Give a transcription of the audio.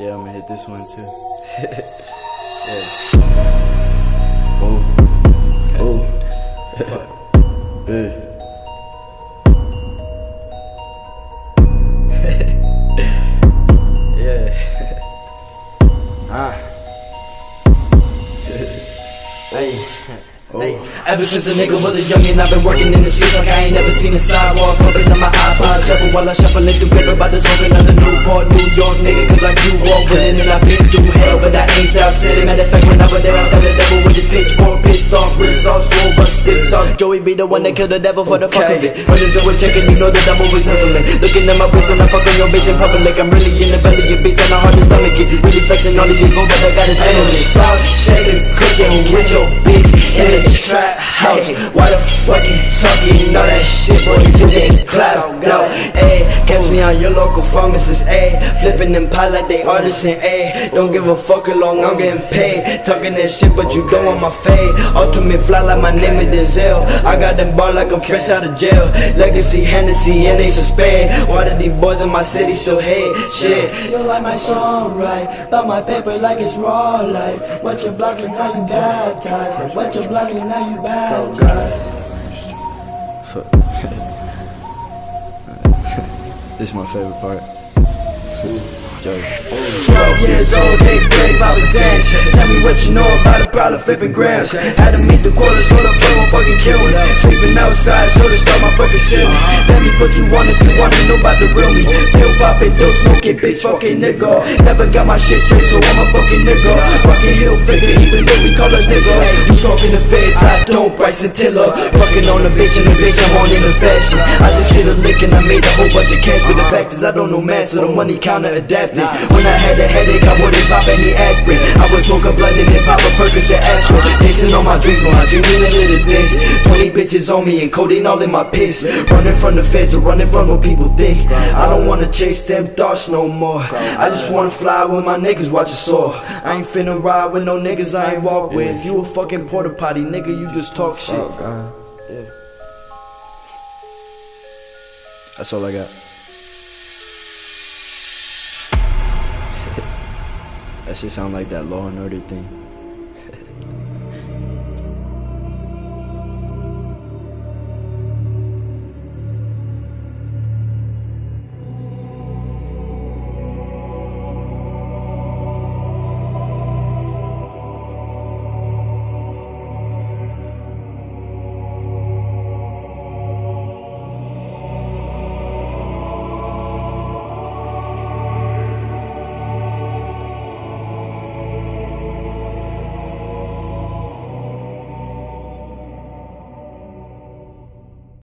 Yeah, I'm gonna hit this one too. yeah. Oh. Oh. Fuck. Hey. yeah. ah. Ever since a nigga was a youngin', I've been working in the streets like I ain't never seen a sidewalk. Pumping to my iPod, shuffle while I shuffling through paper the smoking of the Newport, New York nigga. Cause like you walk winning and I've been through hell, but I ain't stopped sitting. Matter of fact, when I was there, I felt the devil with his pitchfork, pissed off, with wrist all swole, busted sauce. Joey be the one that killed the devil for the fuck of it. Running through a chicken, you know that I'm always hustling. Looking at my wrist and I fucking your bitch in public. I'm really in the belly of beast, kinda hard to stomach it. Really flexing all these people, but I gotta tell them. Sauce shaking, cooking with your bitch in the trap house. Why the fuck you talking all that shit, boy? You get clapped out. Ayy, catch me on your local pharmacist. Ayy, flipping them pie like they artisan. Ayy, don't give a fuck how long I'm getting paid. Talking that shit, but you don't want my fade. Ultimate fly like my name is Denzel. I got them bar like I'm fresh out of jail. Legacy, Hennessy, and Ace of Spade. Why do these boys in my city still hate? Shit. You like my song right, but my paper like it's raw life. What you blocking, now you baptized. What you blocking, now you baptized. Fuck. this is my favorite part. Joey. 12 years old, they play Papa Sands. Tell me what you know about a problem flipping grams. Had to meet the quarter so the play won't fucking kill me. Sleeping outside so they start my fucking shit. Me put you want if you wanna know about the real me. Pill popping, dope smoking, bitch fucking nigga. Never got my shit straight, so I'm a fucking nigga. Rockin' Hilfiger, even though we call us nigga. You talking to feds, I don't, Bryson Tiller. Fucking on the bitch and the bitch, I'm on in the fashion. I just hit a lick and I made a whole bunch of cash, but the fact is I don't know math, so the money counter adapted. When I had a headache, I wouldn't pop any aspirin. I would smoke a blunt and then pop a Percocet after. Chasing all my dreams, but my dreams ain't lit as this. 20 bitches on me and codeine all in my piss. Running from the feds, but running from what people think. I don't wanna chase them thoughts no more. I just wanna fly with my niggas, watch it soar. I ain't finna ride with no niggas I ain't walk with. You a fucking porta potty, nigga, you just talk shit. Oh, God. Yeah. That's all I got. that shit sound like that Law and Order thing.